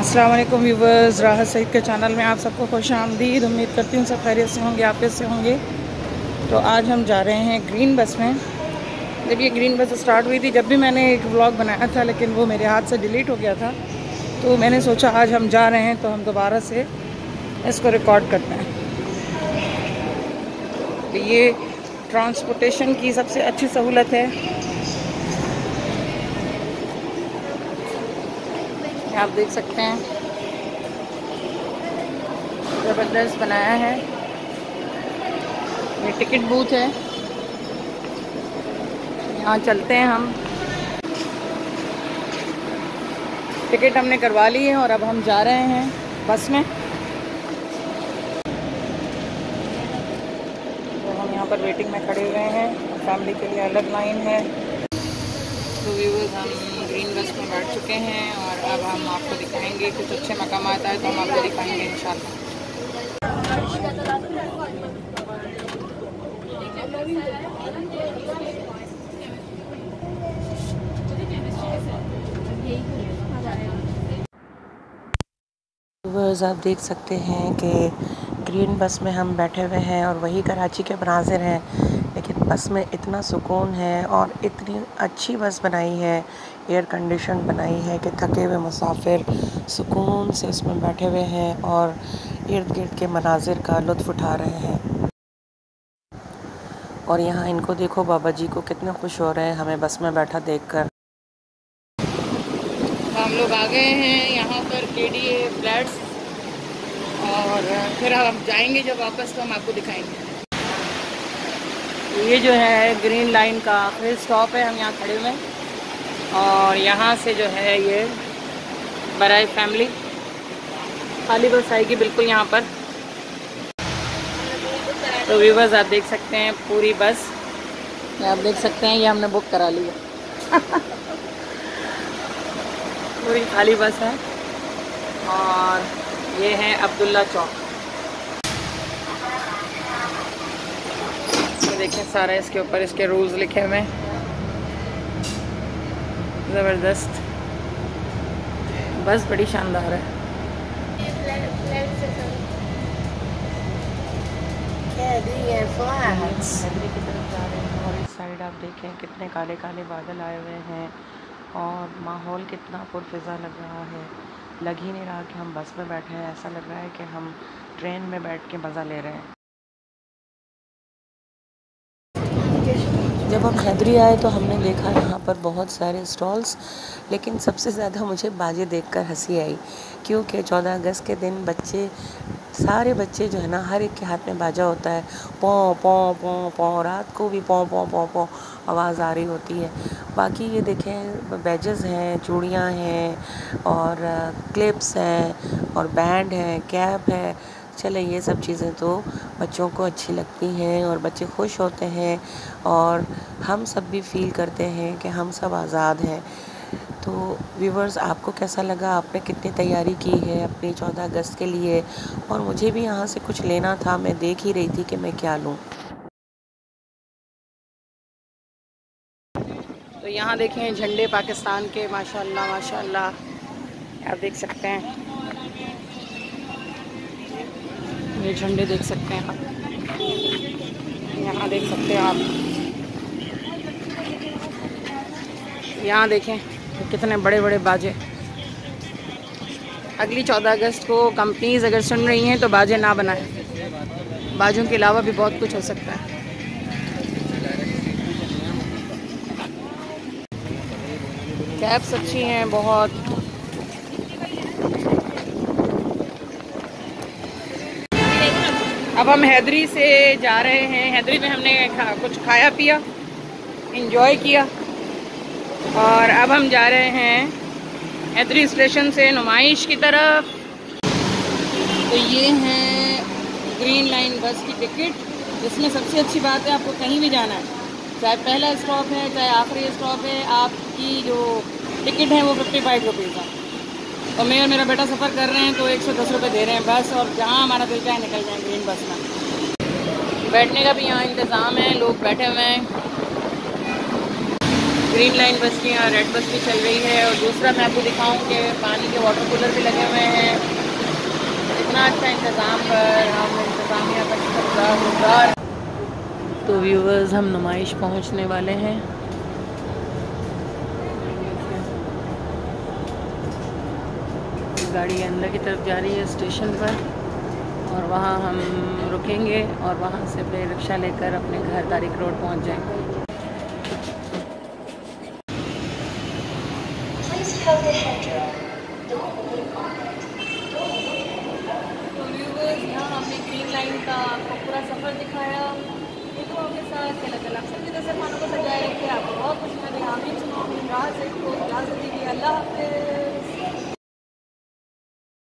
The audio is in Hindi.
वालेकुम व्यूवर्स, राहत सईद के चैनल में आप सबको खुश आमदीद। उम्मीद करती हूँ सब खैरियत से होंगे आप से होंगे। तो आज हम जा रहे हैं ग्रीन बस में। जब ये ग्रीन बस स्टार्ट हुई थी, जब भी मैंने एक व्लॉग बनाया था, लेकिन वो मेरे हाथ से डिलीट हो गया था तो मैंने सोचा आज हम जा रहे हैं तो हम दोबारा से इसको रिकॉर्ड करते हैं। तो ये ट्रांसपोर्टेशन की सबसे अच्छी सहूलत है। आप देख सकते हैं। ज़बरदस्त बनाया है। ये टिकट बूथ है। यहाँ चलते हैं हम। टिकट हमने करवा ली है और अब हम जा रहे हैं बस में। तो हम यहाँ पर वेटिंग में खड़े हुए हैं। फैमिली के लिए अलग लाइन है। तो व्यूवर्स हम ग्रीन बस में बैठ चुके हैं और अब हम आपको दिखाएँगे कुछ अच्छे मकाम है तो हम आपको दिखाएँगे इन आप देख सकते हैं कि ग्रीन बस में हम बैठे हुए हैं और वही कराची के मनाजिर हैं। लेकिन बस में इतना सुकून है और इतनी अच्छी बस बनाई है एयर कंडीशन बनाई है कि थके हुए मुसाफिर सुकून से उसमें बैठे हुए हैं और इर्द गिर्द के मनाजिर का लुत्फ़ उठा रहे हैं। और यहाँ इनको देखो, बाबा जी को कितने खुश हो रहे हैं, हमें बस में बैठा देखकर। हम लोग आ गए हैं यहाँ पर के डी ए फ्लैट्स और फिर हम जाएँगे जब वापस तो हम आपको दिखाएँगे। ये जो है ग्रीन लाइन का आखिरी स्टॉप है, हम यहाँ खड़े हुए और यहाँ से जो है ये बराई फैमिली, खाली बस आएगी बिल्कुल यहाँ पर। तो व्यूवर्स आप देख सकते हैं पूरी बस। ये आप देख सकते हैं, ये हमने बुक करा ली है। पूरी खाली बस है। और ये है अब्दुल्ला चौक। देखें सारा इसके ऊपर इसके रूल्स लिखे हुए ज़बरदस्त। बस बड़ी शानदार है। की तरफ़ जा रहे हैं और इस साइड आप देखें कितने काले काले बादल आए हुए हैं और माहौल कितना पुरफिज़ा लग रहा है। लग ही नहीं रहा कि हम बस में बैठे हैं। ऐसा लग रहा है कि हम ट्रेन में बैठ के मज़ा ले रहे हैं। जब हम हैदरी आए तो हमने देखा यहाँ पर बहुत सारे स्टॉल्स लेकिन सबसे ज़्यादा मुझे बाजे देखकर हँसी आई। क्योंकि चौदह अगस्त के दिन बच्चे, सारे बच्चे जो है ना, हर एक के हाथ में बाजा होता है। पौ पौ पौ पौ, रात को भी पौ पौ पौ पौ आवाज़ आ रही होती है। बाकी ये देखें बैजेस हैं, चूड़ियाँ हैं और क्लिप्स हैं और बैंड हैं कैप है। चले, ये सब चीज़ें तो बच्चों को अच्छी लगती हैं और बच्चे खुश होते हैं और हम सब भी फील करते हैं कि हम सब आज़ाद हैं। तो व्यूवर्स आपको कैसा लगा? आपने कितनी तैयारी की है अपनी चौदह अगस्त के लिए? और मुझे भी यहाँ से कुछ लेना था, मैं देख ही रही थी कि मैं क्या लूँ। तो यहाँ देखें, झंडे पाकिस्तान के, माशाल्लाह माशाल्लाह, आप देख सकते हैं। ये झंडे देख सकते हैं आप। यहाँ देख सकते हैं आप। यहाँ देखें कितने बड़े बड़े बाजे। अगली चौदह अगस्त को कंपनीज़ अगर सुन रही हैं तो बाजे ना बनाएँ। बाजों के अलावा भी बहुत कुछ हो सकता है। कैब्स अच्छी हैं, बहुत अब हम हैदरी से जा रहे हैं। हैदरी में हमने खा, कुछ खाया पिया इंजॉय किया। और अब हम जा रहे हैं हैदरी स्टेशन से नुमाइश की तरफ़। तो ये है ग्रीन लाइन बस की टिकट। जिसमें सबसे अच्छी बात है आपको कहीं भी जाना है। चाहे पहला स्टॉप है चाहे आखिरी स्टॉप है आपकी जो टिकट है वो फिफ्टी फाइव रुपीज़ है। और मैं और मेरा बेटा सफ़र कर रहे हैं तो एक सौ दस रुपये दे रहे हैं बस, और जहाँ हमारा दिल चाहे निकल जाए ग्रीन बस में। बैठने का भी यहाँ इंतज़ाम है, लोग बैठे हुए हैं। ग्रीन लाइन बस की यहाँ रेड बस भी चल रही है, और दूसरा मैं आपको दिखाऊँ कि पानी के वाटर कूलर भी लगे हुए हैं। इतना अच्छा इंतज़ाम पर हम इंतज़ामिया का शुक्रगुजार तो व्यूवर्स हम नुमाइश पहुँचने वाले हैं। गाड़ी अंदर की तरफ़ जा रही है स्टेशन पर और वहाँ हम रुकेंगे और वहाँ से फिर रिक्शा लेकर अपने घर तारिक रोड पहुँच जाएँगे। का आपको पूरा सफ़र दिखाया। ये तो आपके साथ अल्लाह ताला अक्सर की तरह खानों को सजाए रखे आपको बहुत खुश मैं आमीन। सुनो राह से इजाज़त दीजिए अल्लाह हाफिज़।